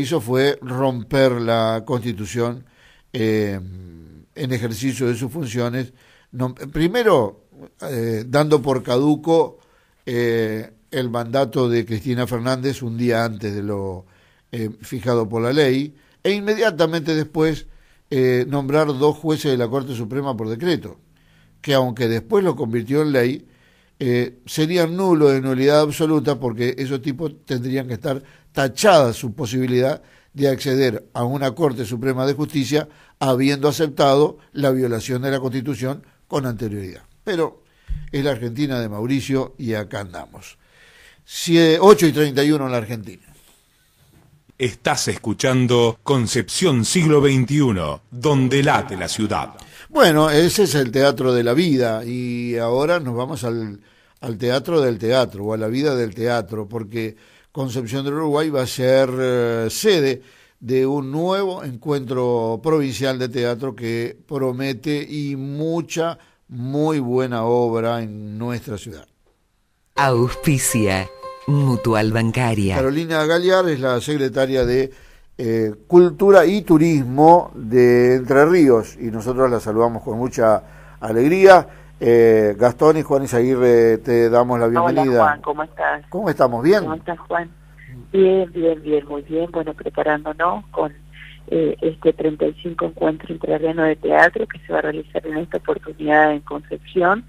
hizo fue romper la constitución eh, en ejercicio de sus funciones, primero eh, dando por caduco eh, el mandato de Cristina Fernández un día antes de lo fijado por la ley, e inmediatamente después nombrar dos jueces de la Corte Suprema por decreto, que aunque después lo convirtió en ley, serían nulos de nulidad absoluta porque esos tipos tendrían que estar tachada su posibilidad de acceder a una Corte Suprema de Justicia habiendo aceptado la violación de la Constitución con anterioridad. Pero es la Argentina de Mauricio y acá andamos. 8 y 31 en la Argentina. Estás escuchando Concepción Siglo XXI, donde late la ciudad. Bueno, ese es el teatro de la vida y ahora nos vamos al, al teatro del teatro o a la vida del teatro, porque Concepción del Uruguay va a ser eh, sede de un nuevo encuentro provincial de teatro que promete y mucha, muy buena obra en nuestra ciudad. Auspicia Mutual Bancaria. Carolina Galear es la secretaria de eh, Cultura y Turismo de Entre Ríos y nosotros la saludamos con mucha alegría. Eh, Gastón y Juan Isaguirre, te damos la bienvenida. Hola Juan, ¿cómo estás? ¿Cómo estamos? ¿Bien? ¿Cómo estás Juan? Bien, bien, bien, muy bien. Bueno, preparándonos con eh, este 35 encuentro interreno de teatro que se va a realizar en esta oportunidad en Concepción.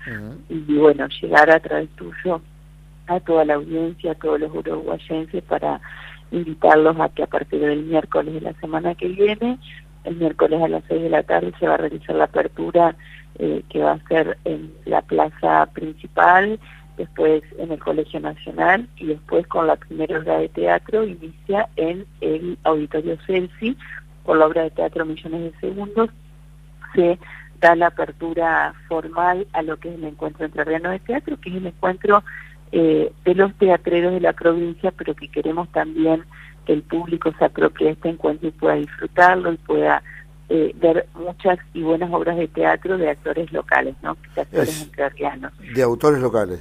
Y bueno, llegar a través tuyo a toda la audiencia, a todos los uruguayenses para invitarlos a que a partir del miércoles de la semana que viene, el miércoles a las 6 de la tarde se va a realizar la apertura eh, que va a ser en la plaza principal, después en el Colegio Nacional y después con la primera obra de teatro inicia en el Auditorio Celsi con la obra de teatro Millones de Segundos. Se da la apertura formal a lo que es el encuentro entrerriano de teatro, que es el encuentro eh, de los teatreros de la provincia, pero que queremos también que el público se apropie de este encuentro y pueda disfrutarlo y pueda eh, ver muchas y buenas obras de teatro de actores locales, ¿no? De actores entrerrianos. De autores locales.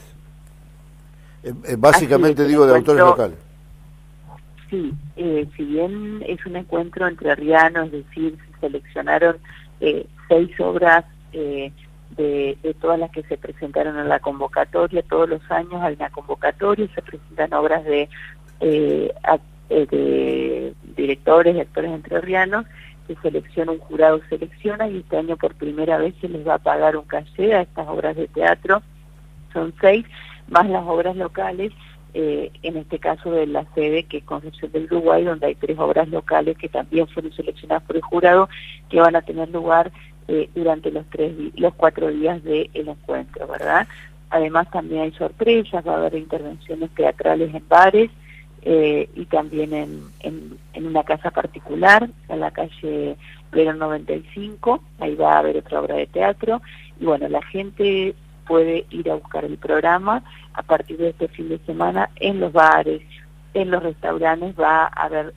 Eh, eh, básicamente digo de autores locales. Sí, si bien es un encuentro entrerriano, es decir, se seleccionaron seis obras de, de, todas las que se presentaron en la convocatoria, todos los años hay una convocatoria, se presentan obras de, de directores y actores entrerrianos selecciona, un jurado selecciona y este año por primera vez se les va a pagar un caché a estas obras de teatro, son seis, más las obras locales, eh, en este caso de la sede que es Concepción del Uruguay, donde hay tres obras locales que también fueron seleccionadas por el jurado, que van a tener lugar eh, durante los, tres, los cuatro días del encuentro, ¿verdad? Además también hay sorpresas, va a haber intervenciones teatrales en bares, eh, y también en, en, una casa particular, en la calle Verón 95, ahí va a haber otra obra de teatro, y bueno, la gente puede ir a buscar el programa a partir de este fin de semana en los bares, en los restaurantes va a haber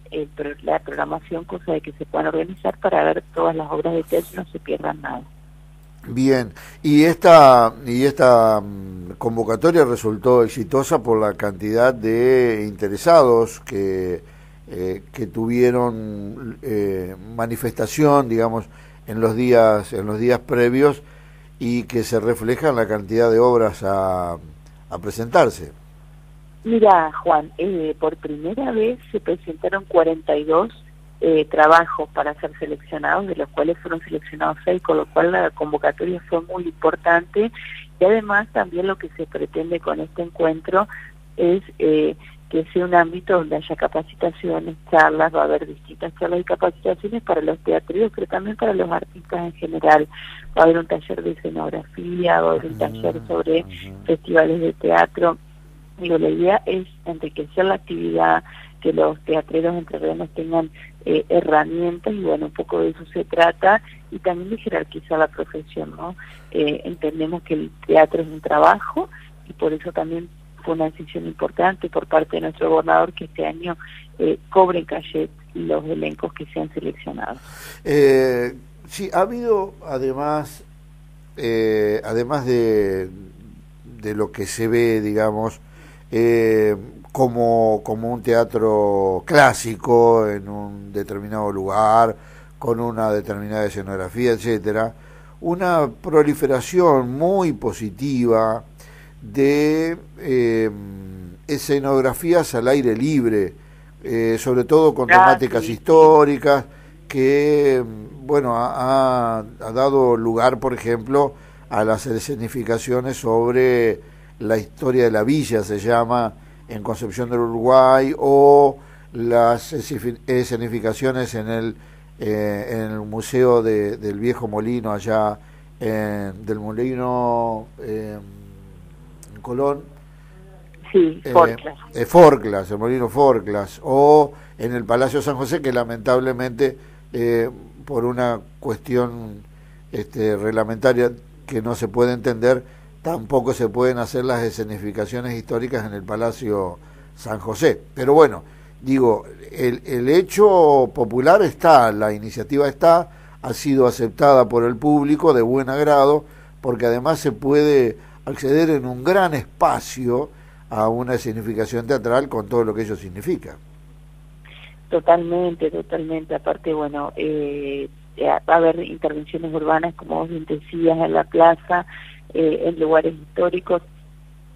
la programación, cosa de que se puedan organizar para ver todas las obras de teatro y no se pierdan nada. Bien, y esta, y esta mm, convocatoria resultó exitosa por la cantidad de interesados que, eh, que tuvieron eh, manifestación, digamos, en los días, en los días previos y que se refleja en la cantidad de obras a, a presentarse. Mira, Juan, eh, por primera vez se presentaron 42 eh, trabajos para ser seleccionados, de los cuales fueron seleccionados seis, con lo cual la convocatoria fue muy importante y además también lo que se pretende con este encuentro es eh, que sea un ámbito donde haya capacitaciones, charlas, va a haber distintas charlas y capacitaciones para los teatros, pero también para los artistas en general. Va a haber un taller de escenografía, va a haber un taller sobre festivales de teatro. Digo, la idea es enriquecer la actividad, que los teatreros entrerrianos tengan eh, herramientas y bueno, un poco de eso se trata y también de jerarquizar la profesión, ¿no? Eh, entendemos que el teatro es un trabajo y por eso también fue una decisión importante por parte de nuestro gobernador que este año eh, cobren calle los elencos que sean seleccionados. Eh, sí, ha habido además, además de, de lo que se ve, digamos, como, como un teatro clásico en un determinado lugar, con una determinada escenografía, etcétera, una proliferación muy positiva de eh, escenografías al aire libre, eh, sobre todo con temáticas históricas, que bueno ha, ha, dado lugar, por ejemplo, a las escenificaciones sobre la historia de la villa, se llama, en Concepción del Uruguay, o las escenificaciones en el, eh, en el Museo del Viejo Molino, allá en, del Molino en Colón. Sí, Forclas. Eh, Forclas, el Molino Forclas, o en el Palacio San José, que lamentablemente eh, por una cuestión este, reglamentaria que no se puede entender, tampoco se pueden hacer las escenificaciones históricas en el Palacio San José. Pero bueno, digo, el, el hecho popular está, la iniciativa está, ha sido aceptada por el público de buen agrado, porque además se puede acceder en un gran espacio a una escenificación teatral con todo lo que ello significa. Totalmente, totalmente. Aparte, bueno, eh, va a haber intervenciones urbanas, como vos bien decías, en la plaza, eh, en lugares históricos.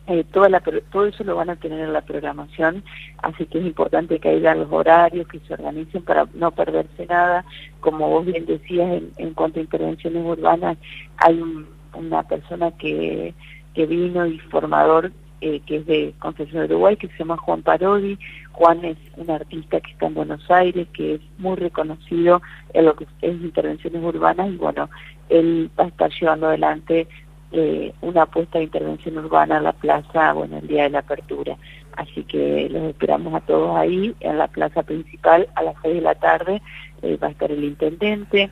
Eh, toda la, todo eso lo van a tener en la programación, así que es importante que haya los horarios, que se organicen para no perderse nada. Como vos bien decías, en, en cuanto a intervenciones urbanas, hay una persona que, que vino y formador eh, que es de Concepción de Uruguay, que se llama Juan Parodi. Juan es un artista que está en Buenos Aires, que es muy reconocido en lo que es intervenciones urbanas y bueno, él va a estar llevando adelante eh, una apuesta de intervención urbana a la plaza, bueno, el día de la apertura. Así que los esperamos a todos ahí, en la plaza principal, a las seis de la tarde, eh, va a estar el intendente,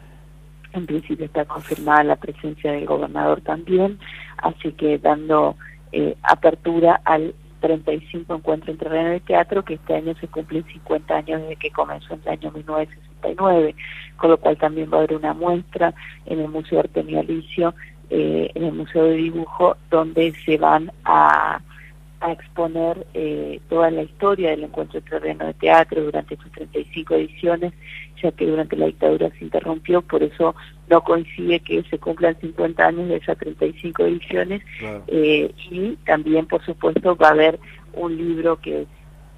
en principio está confirmada la presencia del gobernador también, así que dando eh, apertura al 35 Encuentro Interreino de Teatro, que este año se cumplen 50 años desde que comenzó en el año 1969, con lo cual también va a haber una muestra en el Museo Artemio Alicio, eh, en el Museo de Dibujo, donde se van a a exponer eh, toda la historia del encuentro terreno de teatro durante sus 35 ediciones, ya que durante la dictadura se interrumpió, por eso no coincide que se cumplan 50 años de esas 35 ediciones, eh, y también, por supuesto, va a haber un libro que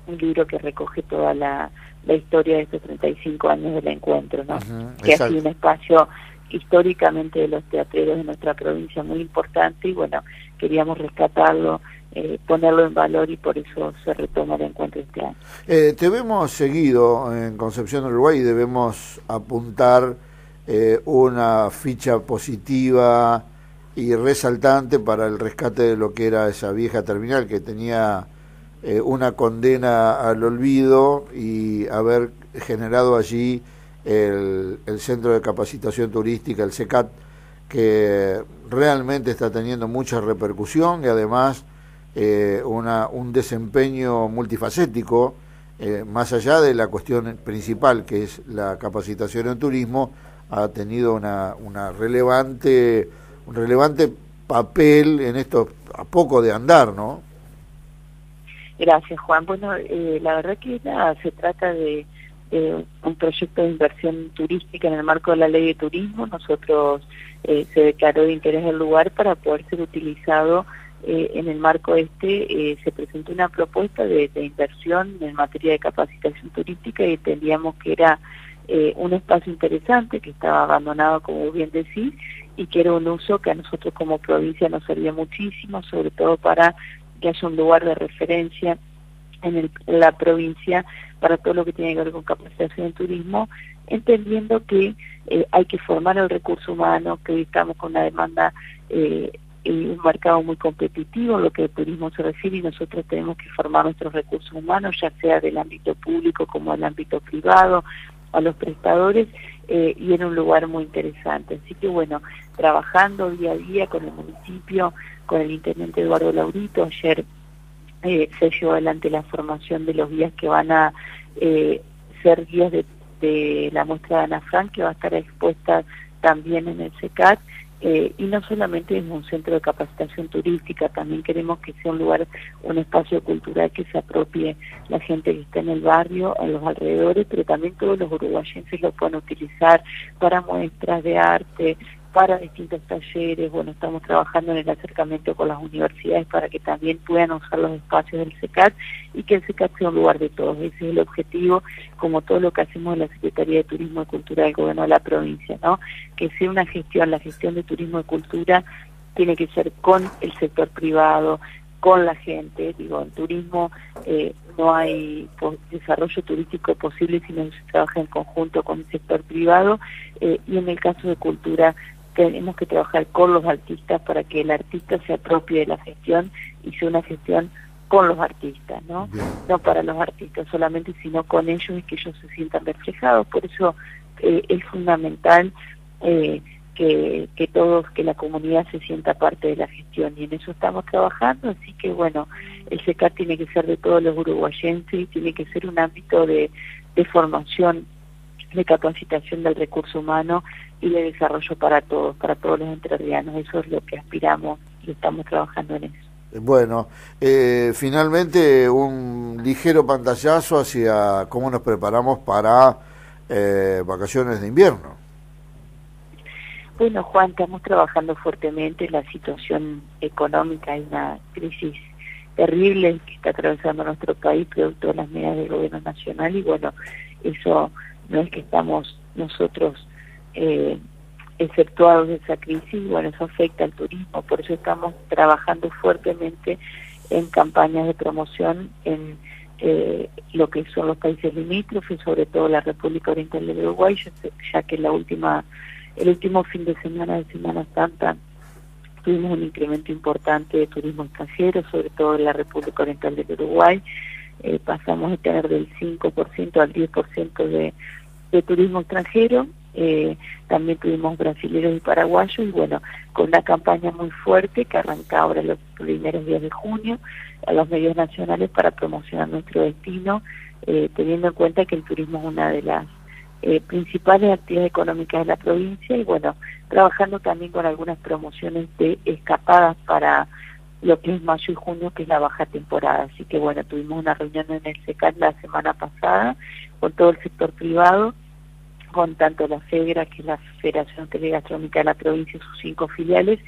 un libro que recoge toda la, la historia de estos 35 años del encuentro, ¿no? que ha sido un espacio históricamente de los teatreros de nuestra provincia muy importante y bueno, queríamos rescatarlo eh, ponerlo en valor y por eso se retoma el encuentro este año. Eh, te vemos seguido en Concepción Uruguay y debemos apuntar eh, una ficha positiva y resaltante para el rescate de lo que era esa vieja terminal que tenía una condena al olvido y haber generado allí el, Centro de Capacitación Turística, el CECAT, que realmente está teniendo mucha repercusión y además eh, una, un desempeño multifacético, eh, más allá de la cuestión principal, que es la capacitación en turismo, ha tenido una, una relevante, un relevante papel en esto a poco de andar, ¿no? Gracias, Juan. Bueno, eh, la verdad que nada, se trata de, un proyecto de inversión turística en el marco de la ley de turismo. Nosotros se declaró de interés el lugar para poder ser utilizado eh, en el marco este eh, se presentó una propuesta de, inversión en materia de capacitación turística y entendíamos que era eh, un espacio interesante que estaba abandonado, como bien decís, y que era un uso que a nosotros como provincia nos servía muchísimo, sobre todo para que haya un lugar de referencia en, la provincia para todo lo que tiene que ver con capacitación en turismo, entendiendo que hay que formar el recurso humano, que hoy estamos con una demanda eh, un mercado muy competitivo lo que el turismo se refiere y nosotros tenemos que formar nuestros recursos humanos, ya sea del ámbito público como del ámbito privado, a los prestadores, eh, y en un lugar muy interesante. Así que bueno, trabajando día a día con el municipio, con el intendente Eduardo Laurito, ayer eh, se llevó adelante la formación de los guías que van a eh, ser guías de, de la muestra de Ana Frank, que va a estar expuesta también en el SECAT, eh, y no solamente es un centro de capacitación turística, también queremos que sea un lugar, un espacio cultural que se apropie la gente que está en el barrio, en los alrededores, pero también todos los uruguayenses lo pueden utilizar para muestras de arte, para distintos talleres, bueno, estamos trabajando en el acercamiento con las universidades para que también puedan usar los espacios del SECAT y que el SECAT sea un lugar de todos. Ese es el objetivo, como todo lo que hacemos en la Secretaría de Turismo y Cultura del Gobierno de la provincia, ¿no? Que sea una gestión, la gestión de turismo y cultura tiene que ser con el sector privado, con la gente, digo, en turismo eh, no hay desarrollo turístico posible si no se trabaja en conjunto con el sector privado eh, y en el caso de cultura tenemos que trabajar con los artistas para que el artista se apropie de la gestión y sea una gestión con los artistas, ¿no? No para los artistas solamente, sino con ellos y que ellos se sientan reflejados. Por eso eh, es fundamental eh, que, que todos, que la comunidad se sienta parte de la gestión y en eso estamos trabajando, así que bueno, el SECAR tiene que ser de todos los uruguayenses y tiene que ser un ámbito de, de formación de capacitación del recurso humano y de desarrollo para todos, para todos los entrerrianos. Eso es lo que aspiramos y estamos trabajando en eso. Bueno, eh, finalmente un ligero pantallazo hacia cómo nos preparamos para eh, vacaciones de invierno. Bueno, Juan, estamos trabajando fuertemente. La situación económica es una crisis terrible que está atravesando nuestro país producto de las medidas del gobierno nacional y bueno, eso no es que estamos nosotros eh, efectuados de esa crisis, bueno, eso afecta al turismo, por eso estamos trabajando fuertemente en campañas de promoción en eh, lo que son los países limítrofes, sobre todo la República Oriental del Uruguay, ya que la última, el último fin de semana de Semana Santa tuvimos un incremento importante de turismo extranjero, sobre todo en la República Oriental del Uruguay, eh, pasamos a tener del 5% al 10% de, de turismo extranjero, eh, también tuvimos brasileños y paraguayos, y bueno, con una campaña muy fuerte que arranca ahora los primeros días de junio a los medios nacionales para promocionar nuestro destino, eh, teniendo en cuenta que el turismo es una de las eh, principales actividades económicas de la provincia y bueno, trabajando también con algunas promociones de escapadas para lo que es mayo y junio, que es la baja temporada. Así que bueno, tuvimos una reunión en el SECAT la semana pasada con todo el sector privado, con tanto la FEGRA, que es la Federación Telegastronómica de la provincia, sus cinco filiales,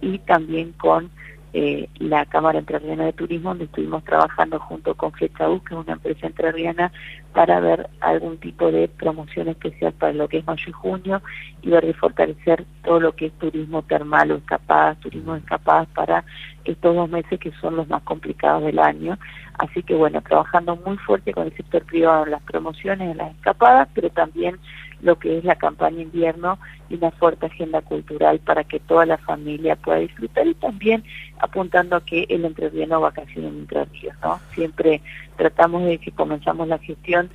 y también con eh, la Cámara Entrerriana de Turismo, donde estuvimos trabajando junto con Flechaús, que es una empresa entrerriana, para ver algún tipo de promoción especial para lo que es mayo y junio y ver de fortalecer todo lo que es turismo termal o escapadas, turismo escapadas para estos dos meses que son los más complicados del año. Así que bueno, trabajando muy fuerte con el sector privado en las promociones, en las escapadas, pero también lo que es la campaña invierno y una fuerte agenda cultural para que toda la familia pueda disfrutar y también apuntando a que el entrerriano vacacione en Entre Ríos, ¿no? Siempre tratamos de que comenzamos la gestión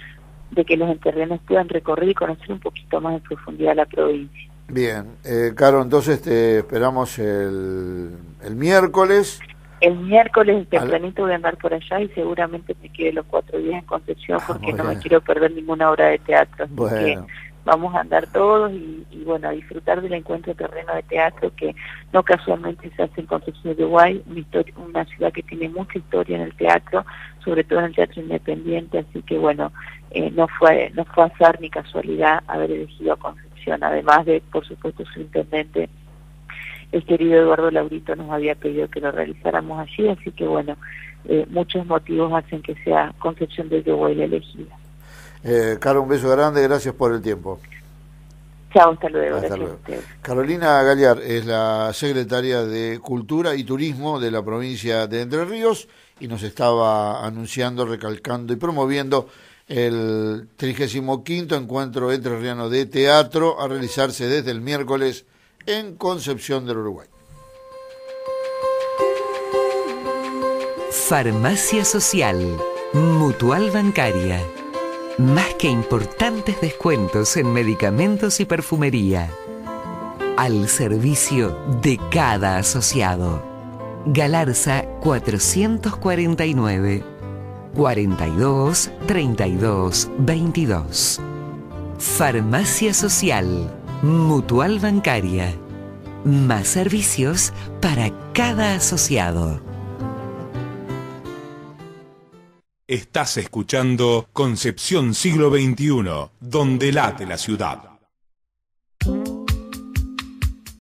de que los entrerrianos puedan recorrer y conocer un poquito más en profundidad la provincia. Bien, eh, Caro, entonces te esperamos el, el miércoles. El miércoles tempranito voy a andar por allá y seguramente me quede los cuatro días en Concepción ah, porque no me quiero perder ninguna obra de teatro. Así bueno vamos a andar todos y, bueno, a disfrutar del encuentro terreno de teatro que no casualmente se hace en Concepción de Uruguay, una, una ciudad que tiene mucha historia en el teatro, sobre todo en el teatro independiente, así que bueno, eh, no fue no fue azar ni casualidad haber elegido a Concepción, además de, por supuesto, su intendente, el querido Eduardo Laurito nos había pedido que lo realizáramos allí, así que bueno, eh, muchos motivos hacen que sea Concepción de Uruguay la elegida. Eh, Caro, un beso grande, gracias por el tiempo. Chao, hasta luego. Carolina Galear es la secretaria de Cultura y Turismo de la provincia de Entre Ríos y nos estaba anunciando, recalcando y promoviendo el 35 Encuentro Entrerriano de Teatro a realizarse desde el miércoles en Concepción del Uruguay. Farmacia Social, Mutual Bancaria más que importantes descuentos en medicamentos y perfumería. Al servicio de cada asociado. Galarza 449 42 32 22. Farmacia Social. Mutual Bancaria. más servicios para cada asociado. Estás escuchando Concepción Siglo XXI, donde late la ciudad.